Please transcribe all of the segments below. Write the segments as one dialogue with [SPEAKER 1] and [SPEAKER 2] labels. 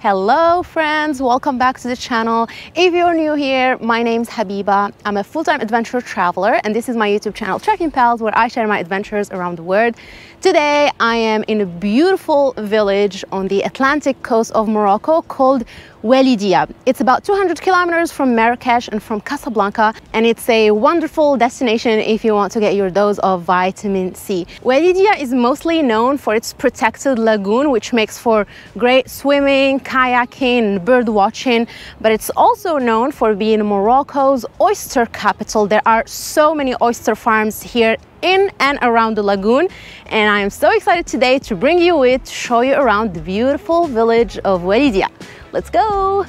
[SPEAKER 1] Hello friends, welcome back to the channel. If you're new here, my name's Habiba. I'm a full-time adventure traveler and this is my YouTube channel Trekking Pals where I share my adventures around the world. Today I am in a beautiful village on the Atlantic coast of Morocco called Oualidia. It's about 200 kilometers from Marrakesh and from Casablanca and it's a wonderful destination if you want to get your dose of vitamin C. Oualidia is mostly known for its protected lagoon which makes for great swimming, kayaking, and bird watching but it's also known for being Morocco's oyster capital. There are so many oyster farms here in and around the lagoon and I am so excited today to bring you with to show you around the beautiful village of Oualidia. Let's go!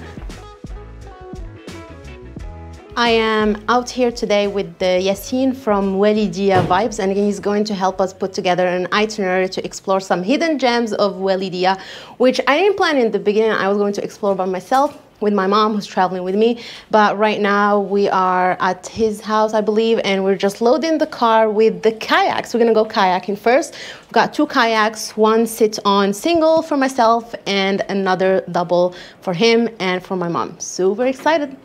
[SPEAKER 1] I am out here today with Yassine from Oualidia Vibes and he's going to help us put together an itinerary to explore some hidden gems of Oualidia which I didn't plan in the beginning I was going to explore by myself with my mom who's traveling with me. But right now we are at his house, I believe, and we're just loading the car with the kayaks. We're gonna go kayaking first. We've got two kayaks, one sits on single for myself and another double for him and for my mom. Super excited.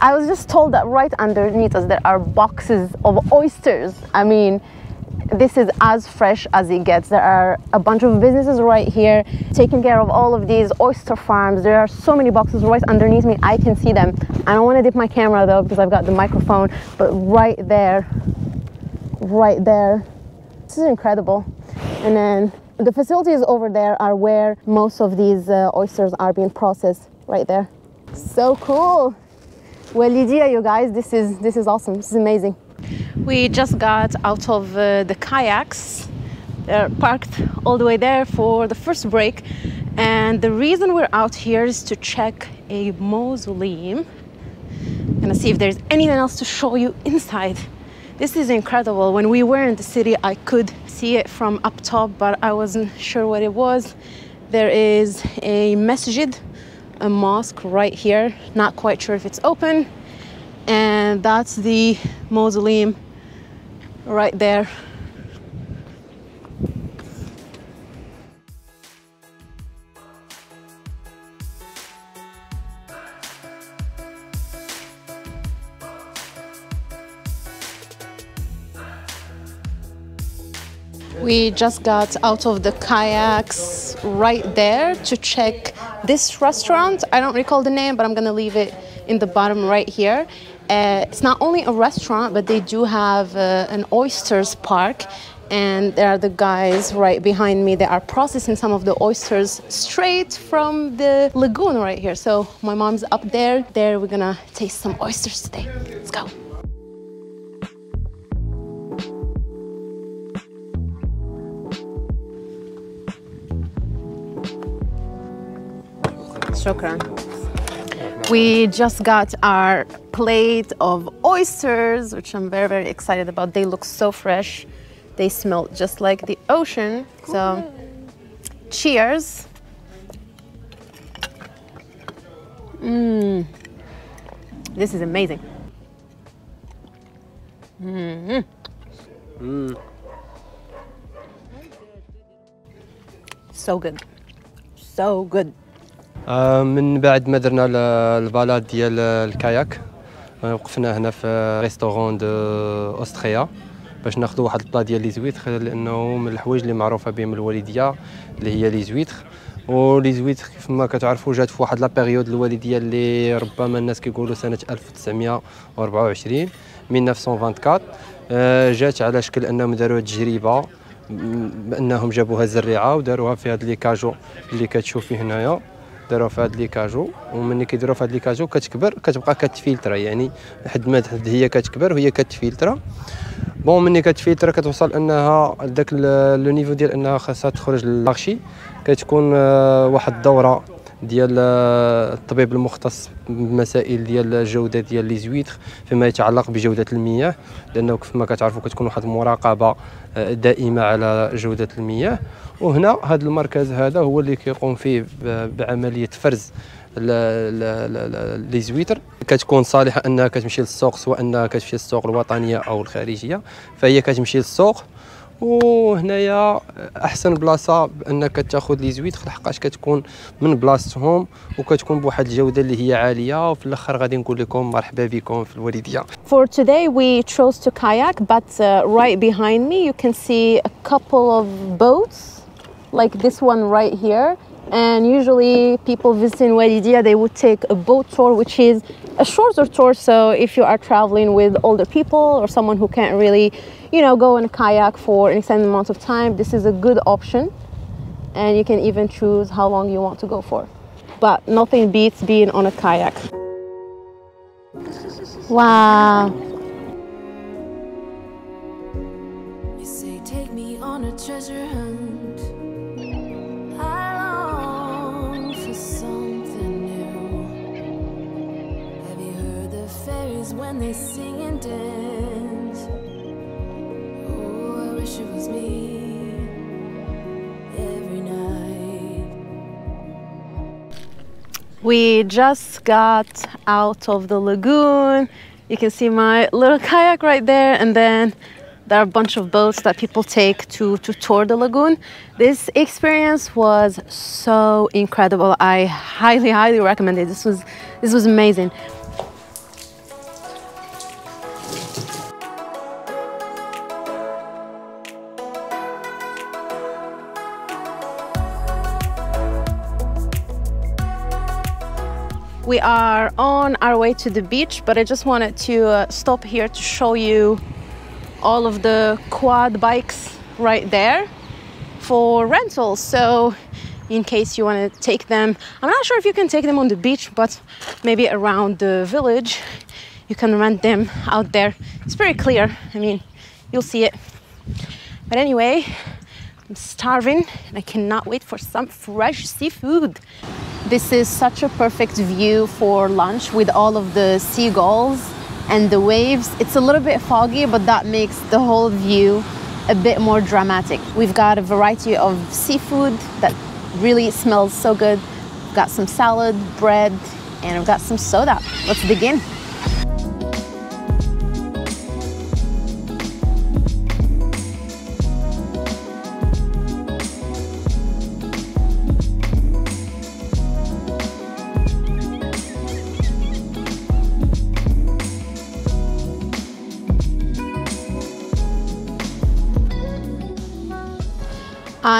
[SPEAKER 1] I was just told that right underneath us there are boxes of oysters. I mean, this is as fresh as it gets. There are a bunch of businesses right here taking care of all of these oyster farms. There are so many boxes right underneath me. I can see them. I don't want to dip my camera though because I've got the microphone, but right there, right there, this is incredible. And then the facilities over there are where most of these uh, oysters are being processed right there. So cool. Oualidia, you guys, this is, this is awesome. This is amazing. We just got out of uh, the kayaks. They're parked all the way there for the first break. And the reason we're out here is to check a mausoleum. I'm gonna see if there's anything else to show you inside. This is incredible. When we were in the city, I could see it from up top, but I wasn't sure what it was. There is a masjid a mosque right here. Not quite sure if it's open. And that's the mausoleum right there. We just got out of the kayaks right there to check this restaurant. I don't recall the name, but I'm gonna leave it in the bottom right here. Uh, it's not only a restaurant, but they do have uh, an oysters park. And there are the guys right behind me that are processing some of the oysters straight from the lagoon right here. So my mom's up there. There, we're gonna taste some oysters today. Let's go. Shukran. We just got our plate of oysters, which I'm very, very excited about. They look so fresh. They smell just like the ocean. So, cheers. Mmm. This is amazing. Mmm.
[SPEAKER 2] Mm.
[SPEAKER 1] So good. So good.
[SPEAKER 2] آه، من بعد ما درنا ال- البالاد ديال الكاياك آه، وقفنا هنا في ريستورون دو اوستريا باش ناخذ واحد البلا ديال لي زويتخ لأنه من الحوايج اللي معروفة بهم الوالدية اللي هي لي زويتخ ولي زويتخ كيف ما كتعرفوا جات في واحد لا بيريود الوالدية اللي ربما الناس كيقولوا سنة 1924 1924 آه، جات على شكل أنهم داروا تجربة بانهم جابوها زريعه وداروها في هاد لي كاجو اللي كتشوفي هنايا. داروا في هاد لي كاجو ومني كيديروا في هاد لي كاجو كتكبر كتبقى كتفلترا يعني حد ما حد هي كتكبر وهي كتفلترا بون مني كتفلترا كتوصل إنها داك لو نيفو ديال إنها خاصها تخرج للارشي كتكون آه، واحد الدورة ديال آه، الطبيب المختص بمسائل ديال الجودة ديال لي زويتر فيما يتعلق بجودة المياه لأنه كما كتعرفوا كتكون واحد المراقبة آه، دائمة على جودة المياه. وهنا هذا المركز هذا هو اللي كيقوم فيه بعملية فرز لي زويتر. كتكون صالحة أنها كتمشي للسوق سواء أنها كتمشي للسوق الوطنية أو الخارجية فهي كتمشي للسوق. وهنايا أحسن بلاصة بأنك تاخذ لي زويت لحقاش كتكون من بلاصتهم وكتكون بواحد الجودة اللي هي عالية. وفي الأخر غادي نقول لكم مرحبا بكم في الوالدية.
[SPEAKER 1] For today we chose to kayak but uh, right behind me you can see a couple of boats like this one right here. And usually people visiting Oualidia they would take a boat tour which is a shorter tour so if you are traveling with older people or someone who can't really you know, go in a kayak for an extended amount of time, this is a good option. And you can even choose how long you want to go for. But nothing beats being on a kayak. Wow. Fairies when they sing and dance? Oh, wish it was me every night. We just got out of the lagoon. You can see my little kayak right there, and then there are a bunch of boats that people take to, to tour the lagoon. This experience was so incredible. I highly, highly recommend it. This was, this was amazing. We are on our way to the beach, but I just wanted to uh, stop here to show you all of the quad bikes right there for rentals. So in case you want to take them, I'm not sure if you can take them on the beach, but maybe around the village, you can rent them out there. It's very clear. I mean, you'll see it. But anyway, I'm starving and I cannot wait for some fresh seafood. This is such a perfect view for lunch with all of the seagulls and the waves. It's a little bit foggy, but that makes the whole view a bit more dramatic. We've got a variety of seafood that really smells so good. Got some salad, bread, and we've got some soda. Let's begin. I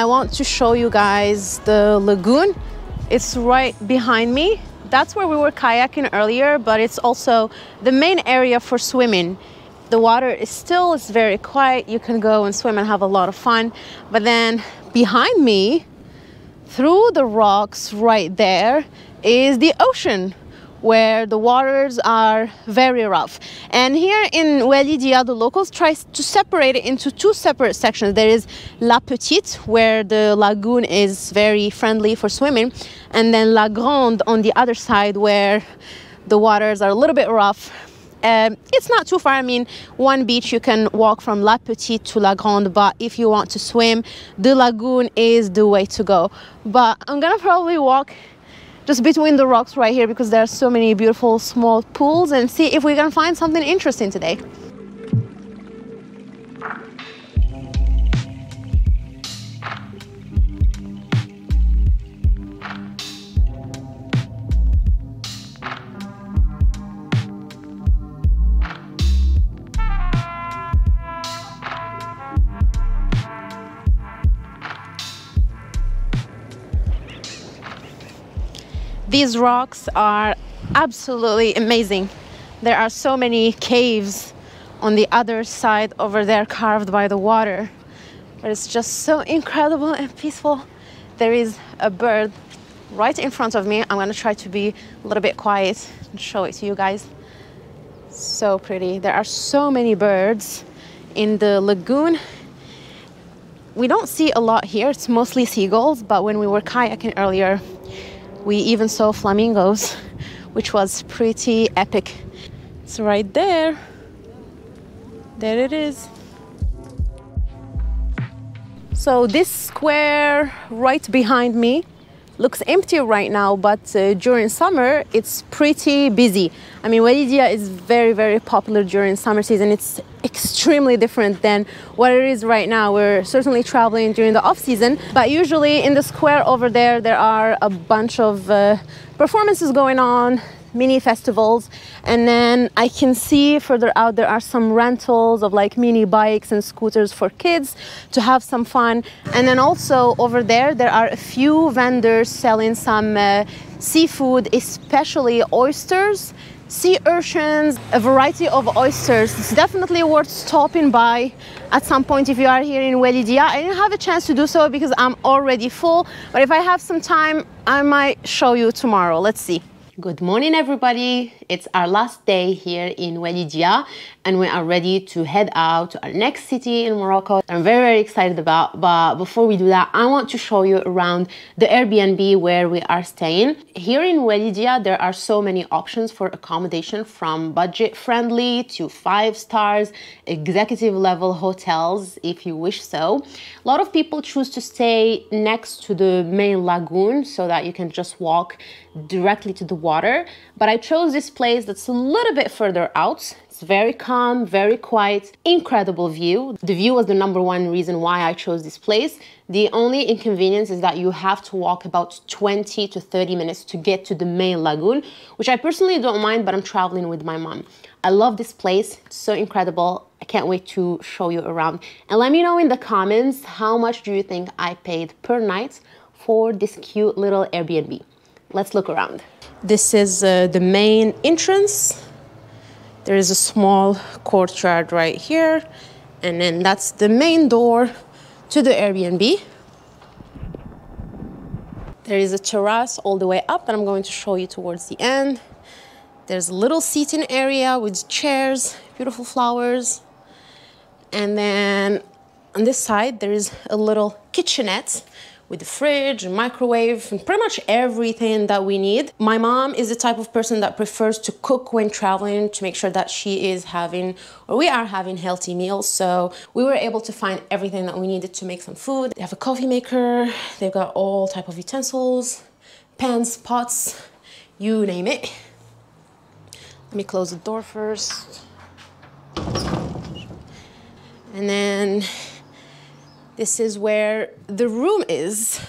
[SPEAKER 1] want to show you guys the lagoon. It's right behind me. That's where we were kayaking earlier, but it's also the main area for swimming. The water is still is very quiet. You can go and swim and have a lot of fun. But then behind me, through the rocks right there, is the ocean where the waters are very rough. And here in Oualidia, the locals try to separate it into two separate sections. There is La Petite, where the lagoon is very friendly for swimming, and then La Grande on the other side, where the waters are a little bit rough. Um, it's not too far. I mean, one beach you can walk from La Petite to La Grande, but if you want to swim, the lagoon is the way to go. But I'm gonna probably walk just between the rocks right here because there are so many beautiful small pools and see if we can find something interesting today. These rocks are absolutely amazing. There are so many caves on the other side over there carved by the water. But it's just so incredible and peaceful. There is a bird right in front of me. I'm gonna try to be a little bit quiet and show it to you guys. So pretty. There are so many birds in the lagoon. We don't see a lot here, it's mostly seagulls, but when we were kayaking earlier, we even saw flamingos, which was pretty epic. It's right there. There it is. So this square right behind me looks empty right now, but uh, during summer it's pretty busy. I mean, Oualidia is very, very popular during summer season. It's extremely different than what it is right now. We're certainly traveling during the off season, but usually in the square over there, there are a bunch of uh, performances going on, mini festivals. And then I can see further out there are some rentals of like mini bikes and scooters for kids to have some fun. And then also over there, there are a few vendors selling some uh, seafood, especially oysters sea urchins, a variety of oysters. It's definitely worth stopping by at some point if you are here in Oualidia. I didn't have a chance to do so because I'm already full, but if I have some time, I might show you tomorrow. Let's see. Good morning, everybody. It's our last day here in Oualidia, and we are ready to head out to our next city in Morocco. I'm very, very excited about. But before we do that, I want to show you around the Airbnb where we are staying. Here in Oualidia, there are so many options for accommodation from budget friendly to five stars, executive level hotels, if you wish so. A lot of people choose to stay next to the main lagoon so that you can just walk directly to the water. But I chose this place that's a little bit further out. It's very calm, very quiet, incredible view. The view was the number one reason why I chose this place. The only inconvenience is that you have to walk about 20 to 30 minutes to get to the main lagoon, which I personally don't mind, but I'm traveling with my mom. I love this place, it's so incredible. I can't wait to show you around. And let me know in the comments, how much do you think I paid per night for this cute little Airbnb? Let's look around. This is uh, the main entrance. There is a small courtyard right here. And then that's the main door to the Airbnb. There is a terrace all the way up and I'm going to show you towards the end. There's a little seating area with chairs, beautiful flowers. And then on this side, there is a little kitchenette with the fridge microwave and pretty much everything that we need. My mom is the type of person that prefers to cook when traveling to make sure that she is having or we are having healthy meals. So we were able to find everything that we needed to make some food. They have a coffee maker, they've got all type of utensils, pans, pots, you name it. Let me close the door first. And then this is where the room is.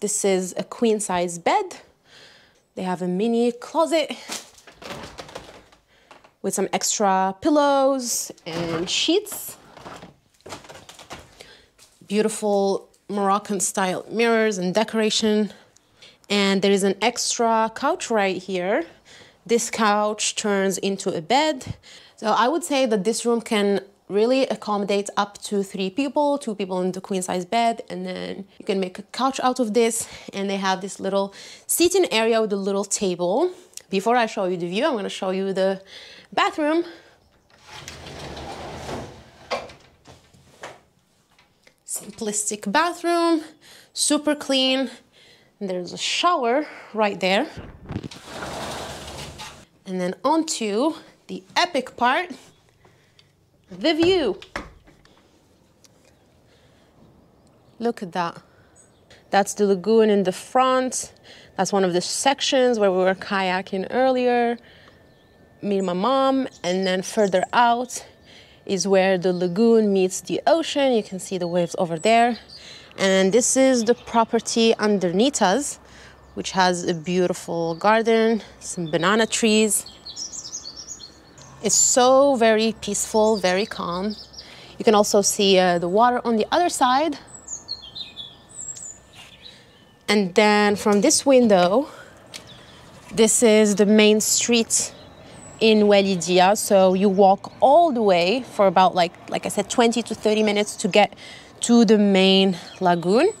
[SPEAKER 1] This is a queen size bed. They have a mini closet with some extra pillows and sheets. Beautiful Moroccan style mirrors and decoration. And there is an extra couch right here. This couch turns into a bed. So I would say that this room can really accommodates up to three people, two people in the queen size bed, and then you can make a couch out of this. And they have this little seating area with a little table. Before I show you the view, I'm gonna show you the bathroom. Simplistic bathroom, super clean. And there's a shower right there. And then onto the epic part, the view. Look at that. That's the lagoon in the front. That's one of the sections where we were kayaking earlier. Me and my mom. And then further out is where the lagoon meets the ocean. You can see the waves over there. And this is the property underneath us, which has a beautiful garden, some banana trees, it's so very peaceful, very calm. You can also see uh, the water on the other side. And then from this window, this is the main street in Oualidia. So you walk all the way for about like, like I said, 20 to 30 minutes to get to the main lagoon.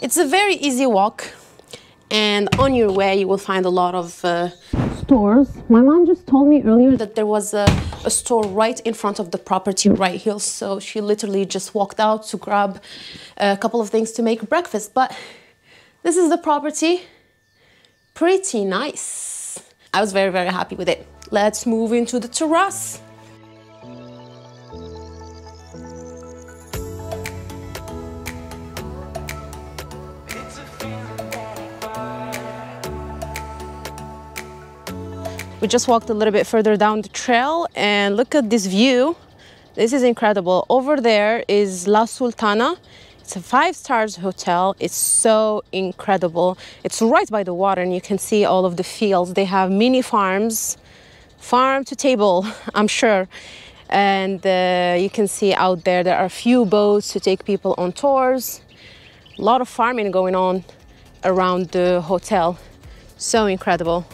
[SPEAKER 1] It's a very easy walk and on your way you will find a lot of uh, stores. My mom just told me earlier that there was a, a, store right in front of the property right here, so she literally just walked out to grab a couple of things to make breakfast. But this is the property, pretty nice. I was very, very happy with it. Let's move into the terrace. We just walked a little bit further down the trail and look at this view. This is incredible. Over there is La Sultana. It's a five stars hotel. It's so incredible. It's right by the water and you can see all of the fields. They have mini farms, farm to table, I'm sure. And uh, you can see out there, there are a few boats to take people on tours. A lot of farming going on around the hotel. So incredible.